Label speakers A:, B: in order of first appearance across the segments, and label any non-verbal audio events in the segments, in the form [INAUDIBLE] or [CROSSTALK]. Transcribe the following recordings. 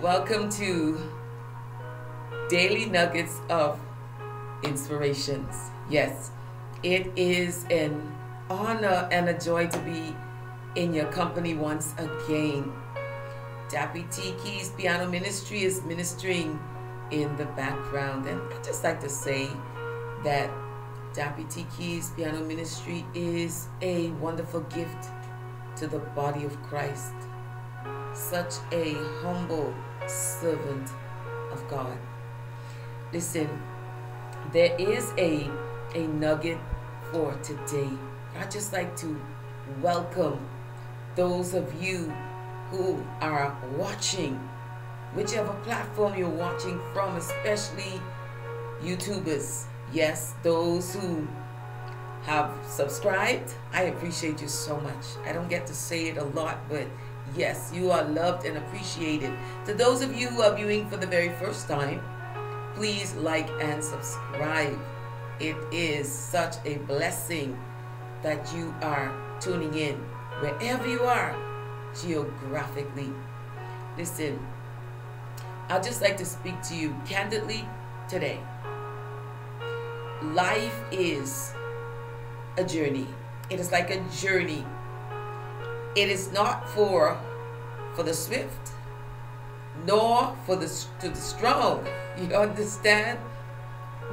A: Welcome to Daily Nuggets of Inspirations. Yes, it is an honor and a joy to be in your company once again. Dappy T Keys Piano Ministry is ministering in the background, and I just like to say that Dappy T Keys Piano Ministry is a wonderful gift to the body of Christ. Such a humble servant of God. Listen, there is a, a nugget for today. I'd just like to welcome those of you who are watching, whichever platform you're watching from, especially YouTubers Yes, those who have subscribed, I appreciate you so much. I don't get to say it a lot, but yes, you are loved and appreciated. To those of you who are viewing for the very first time, please like and subscribe. It is such a blessing that you are tuning in wherever you are geographically. Listen, I'd just like to speak to you candidly today life is a journey. It is like a journey. It is not for for the swift, nor for the to the strong. [LAUGHS] You understand?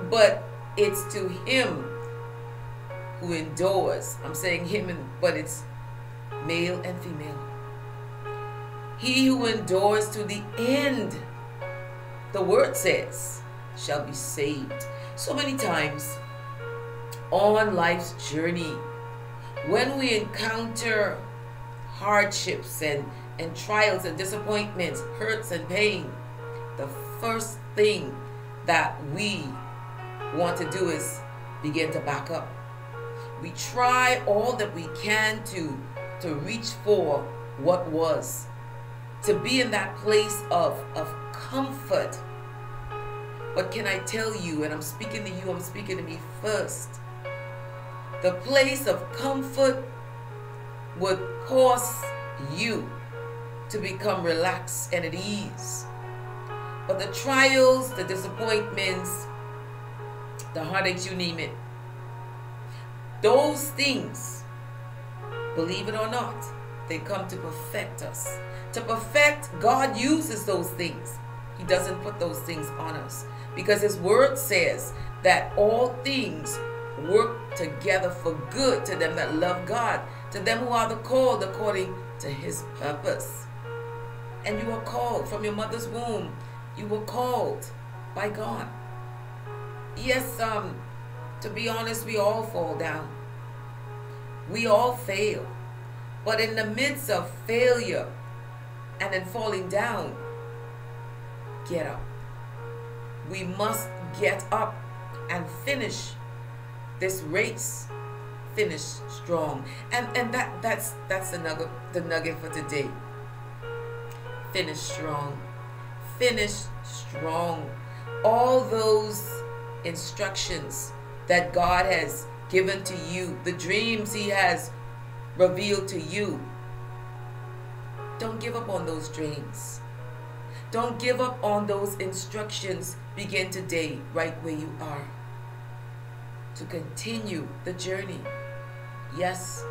A: But it's to him who endures. I'm saying him, and, but it's male and female. He who endures to the end, the word says, shall be saved. So many times on life's journey, when we encounter hardships and, and trials and disappointments, hurts and pain, the first thing that we want to do is begin to back up. We try all that we can to, to reach for what was, to be in that place of, of comfort but can I tell you, and I'm speaking to you, I'm speaking to me first, the place of comfort would cause you to become relaxed and at ease. But the trials, the disappointments, the heartaches, you name it, those things, believe it or not, they come to perfect us. To perfect, God uses those things. He doesn't put those things on us because his word says that all things work together for good to them that love God, to them who are the called according to his purpose. And you are called from your mother's womb. You were called by God. Yes, um, to be honest, we all fall down. We all fail. But in the midst of failure and in falling down, get up we must get up and finish this race finish strong. And and that that's that's the nugget the nugget for today. Finish strong. Finish strong. All those instructions that God has given to you the dreams he has revealed to you don't give up on those dreams. Don't give up on those instructions. Begin today, right where you are, to continue the journey. Yes,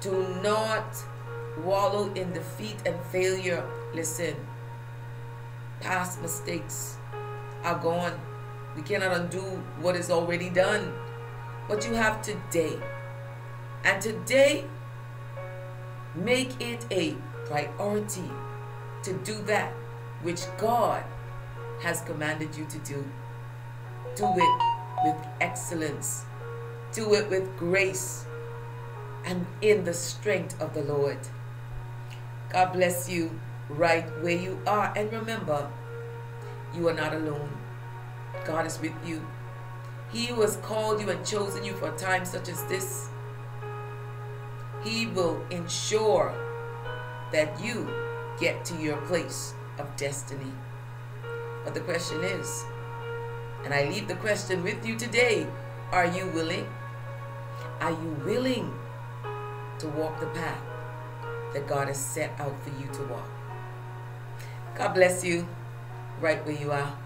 A: do not wallow in defeat and failure. Listen, past mistakes are gone. We cannot undo what is already done. But you have today. And today, make it a priority to do that which God has commanded you to do. Do it with excellence. Do it with grace and in the strength of the Lord. God bless you right where you are. And remember, you are not alone. God is with you. He who has called you and chosen you for a time such as this, He will ensure that you get to your place of destiny. But the question is, and I leave the question with you today are you willing? Are you willing to walk the path that God has set out for you to walk? God bless you right where you are.